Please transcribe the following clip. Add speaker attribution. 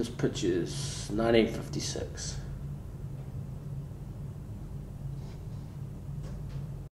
Speaker 1: This picture is 1956.